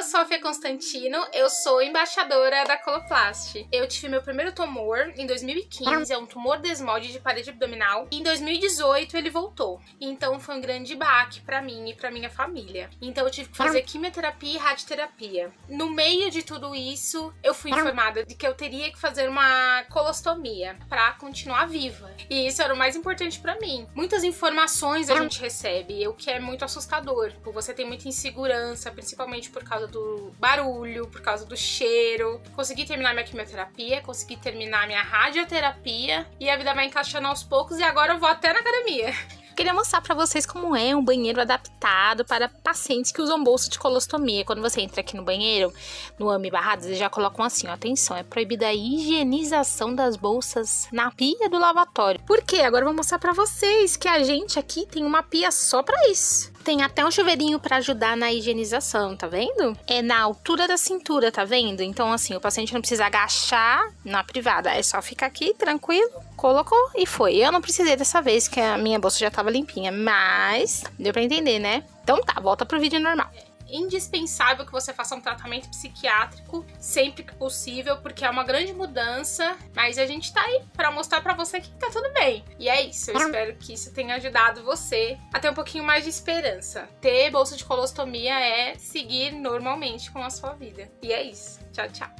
eu sou a Fê Constantino, eu sou embaixadora da Coloplast. Eu tive meu primeiro tumor em 2015, é um tumor desmode de parede abdominal. E em 2018 ele voltou. Então foi um grande baque para mim e para minha família. Então eu tive que fazer quimioterapia e radioterapia. No meio de tudo isso, eu fui informada de que eu teria que fazer uma colostomia para continuar viva. E isso era o mais importante para mim. Muitas informações a gente recebe, o que é muito assustador. Você tem muita insegurança, principalmente por causa do barulho, por causa do cheiro. Consegui terminar minha quimioterapia, consegui terminar minha radioterapia e a vida vai encaixando aos poucos e agora eu vou até na academia. Queria mostrar para vocês como é um banheiro adaptado para pacientes que usam bolsa de colostomia. Quando você entra aqui no banheiro, no AMI Barrados, eles já colocam assim, ó, atenção, é proibida a higienização das bolsas na pia do lavatório. Por quê? Agora eu vou mostrar para vocês que a gente aqui tem uma pia só para isso. Tem até um chuveirinho para ajudar na higienização, tá vendo? É na altura da cintura, tá vendo? Então, assim, o paciente não precisa agachar na privada, é só ficar aqui tranquilo, colocou e foi. Eu não precisei dessa vez, que a minha bolsa já tava limpinha, mas deu para entender, né? Então tá, volta pro vídeo normal indispensável que você faça um tratamento psiquiátrico sempre que possível, porque é uma grande mudança, mas a gente tá aí para mostrar para você que tá tudo bem. E é isso, eu espero que isso tenha ajudado você a ter um pouquinho mais de esperança. Ter bolsa de colostomia é seguir normalmente com a sua vida. E é isso. Tchau, tchau.